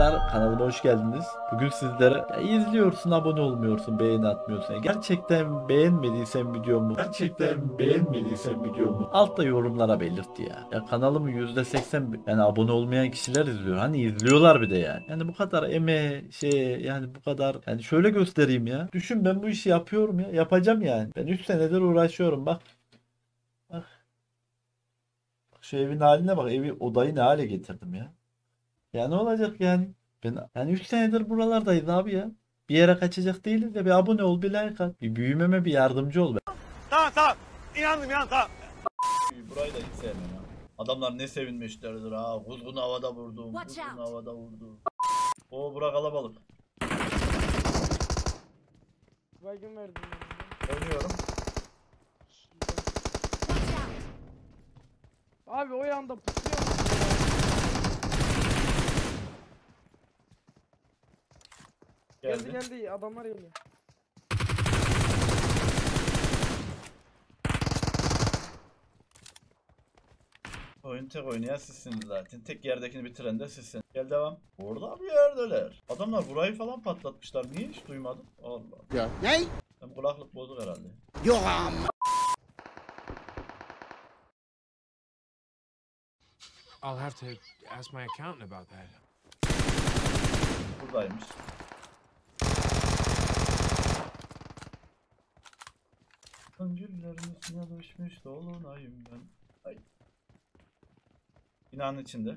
arkadaşlar kanalıma hoş geldiniz. Bugün sizlere ya izliyorsun abone olmuyorsun beğeni atmıyorsun. Ya gerçekten beğenmediysen videomu gerçekten beğenmediysen videomu altta yorumlara belirt ya. Ya kanalımı %80 yani abone olmayan kişiler izliyor. Hani izliyorlar bir de yani. Yani bu kadar eme şey yani bu kadar yani şöyle göstereyim ya. Düşün ben bu işi yapıyorum ya. Yapacağım yani. Ben 3 senedir uğraşıyorum. Bak. Bak şu evin haline bak. Evi odayı ne hale getirdim ya. Ya ne olacak yani? Ben yani 3 senedir buralardayız abi ya. Bir yere kaçacak değiliz de bir abone ol, bir like at. Bir büyümeme bir yardımcı ol. Tamam tamam. İnandım inandım tamam. Burayı da hiç sevmem ha. Adamlar ne sevinmişlerdir ha. Kuzgun havada vurdum. Kuzgun havada vurdum. O bura kalabalık. Baygın verdim Oynuyorum. Abi o yanda pusuyor. Geldi Geldi. geldi adamlar geliyor. Oyun tek oynayan sizsiniz zaten. Tek yerdekini bitiren de sizsiniz. Gel devam. Orada bir yerdeler. Adamlar burayı falan patlatmışlar. Niye hiç duymadım? Allah. Ya. Ne? Hem kulaklık bozuk herhalde. Yok ama. I'll have to ask my accountant about that. Buradaymış. Düşmüş dolunayım ben. Ay. Binanın içinde.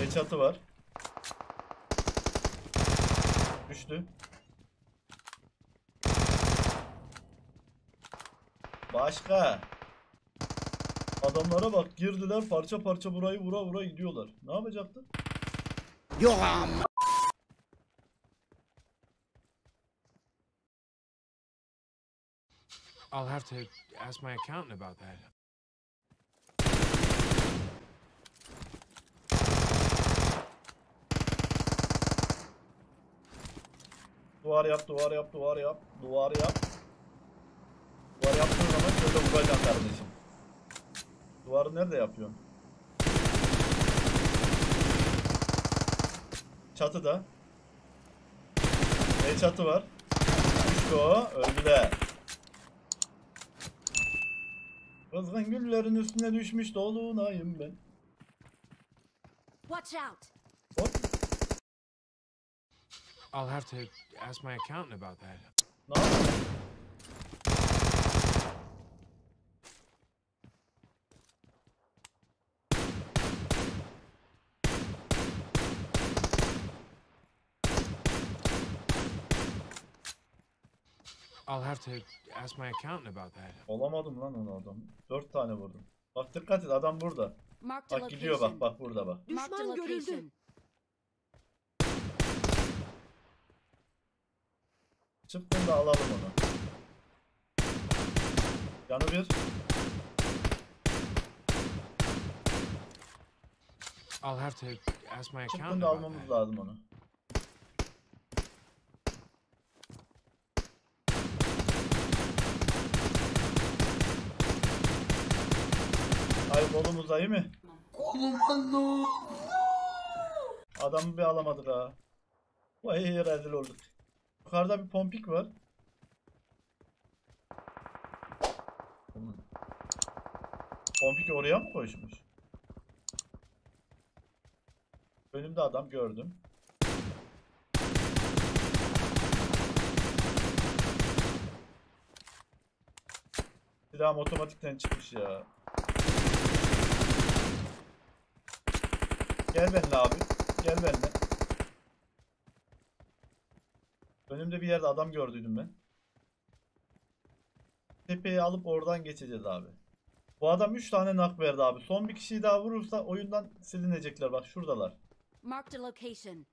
Ve çatı var. Düştü. Başka. Adamlara bak girdiler parça parça burayı vura vura gidiyorlar. Ne yapacaktı? Yok ama. I'll have to ask my accountant about that. Duvar yap, duvar yap, duvar yap, duvar yap. Duvar yaptığın zaman şöyle vuracaksın kardeşim. Duvarı nerede yapıyorsun? Çatıda. Ne çatı var? Düştü o, öldüler. Kızgın güllerin üstüne düşmüş dolunayım ben. Watch out! Hop, I'll have to ask my accountant about that. ne yapıyorsun? I'll have to ask my accountant about that. Olamadım lan onu adam. Dört tane vurdum. Bak dikkat et adam burada. Marked a Bak gidiyor bak location. bak burada bak. Marked a Düşman görüldü. location. Çıktığında alalım onu. Yanı bir. I'll have to ask my accountant Çıktığında about almamız that. lazım onu. Ay kolumuz iyi mi? Kolum Adamı bir alamadık ha. Vay rezil olduk. Yukarıda bir pompik var. Pompik oraya mı koşmuş? Önümde adam gördüm. Silahım otomatikten çıkmış ya. Gel benimle abi. Gel benimle. Önümde bir yerde adam gördüydüm ben. Tepeyi alıp oradan geçeceğiz abi. Bu adam 3 tane nak verdi abi. Son bir kişiyi daha vurursa oyundan silinecekler. Bak şuradalar. Marked a location.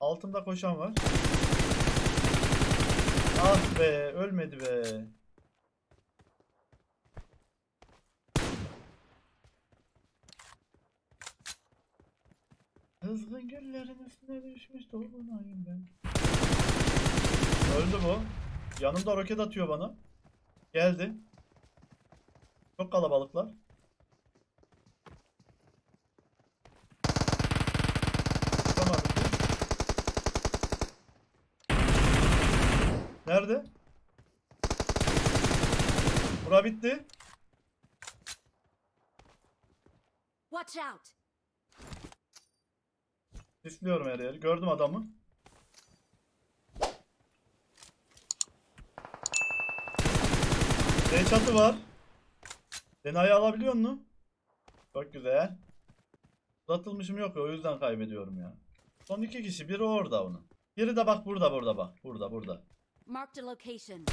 Altında koşan var. Ah be ölmedi be. Kızgın güllerin üstüne düşmüş dolunayım ben. Öldü bu. Yanımda roket atıyor bana. Geldi. Çok kalabalıklar. Nerede? Bura bitti. Watch out! İsliyorum her yeri. Gördüm adamı. D çatı var. Denayı alabiliyor musun? Çok güzel. Uzatılmışım yok ya o yüzden kaybediyorum ya. Son iki kişi. Biri orada onun. Biri de bak burada burada bak. Burada burada. Marked a location.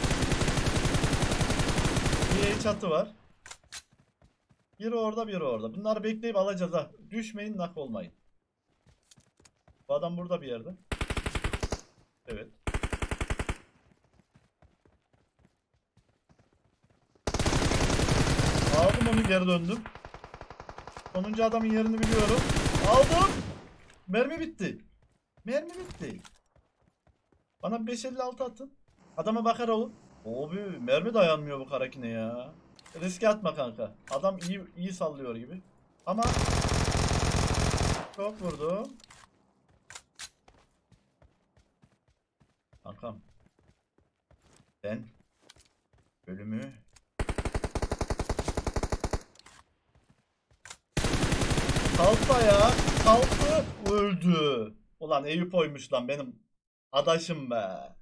Bir çatı var. Biri orada biri orada. Bunları bekleyip alacağız ha. Düşmeyin nak olmayın. Bu adam burada bir yerde. Evet. Aldım onu geri döndüm. Sonuncu adamın yerini biliyorum. Aldım. Mermi bitti. Mermi bitti. Bana bir 556 atın. Adama bakar olun. Abi mermi dayanmıyor bu karakine ya. Riske atma kanka. Adam iyi iyi sallıyor gibi. Ama çok vurdum. Kankam. Ben ölümü Kalktı ayağa. Kalktı. Öldü. Ulan Eyüp oymuş lan benim adaşım be.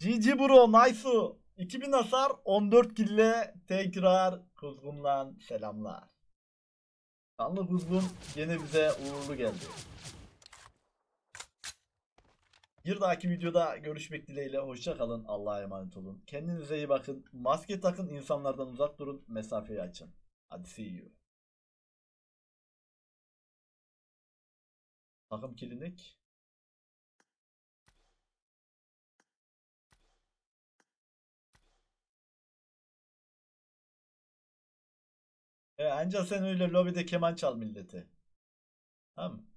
GG bro nice. 2000 hasar 14 kille tekrar kuzgundan selamlar. Kanlı kuzgun gene bize uğurlu geldi. Bir dahaki videoda görüşmek dileğiyle hoşça kalın. Allah'a emanet olun. Kendinize iyi bakın. Maske takın, insanlardan uzak durun, mesafeyi açın. Hadi see you. Takım klinik. E anca sen öyle lobide keman çal milleti. Tamam mı?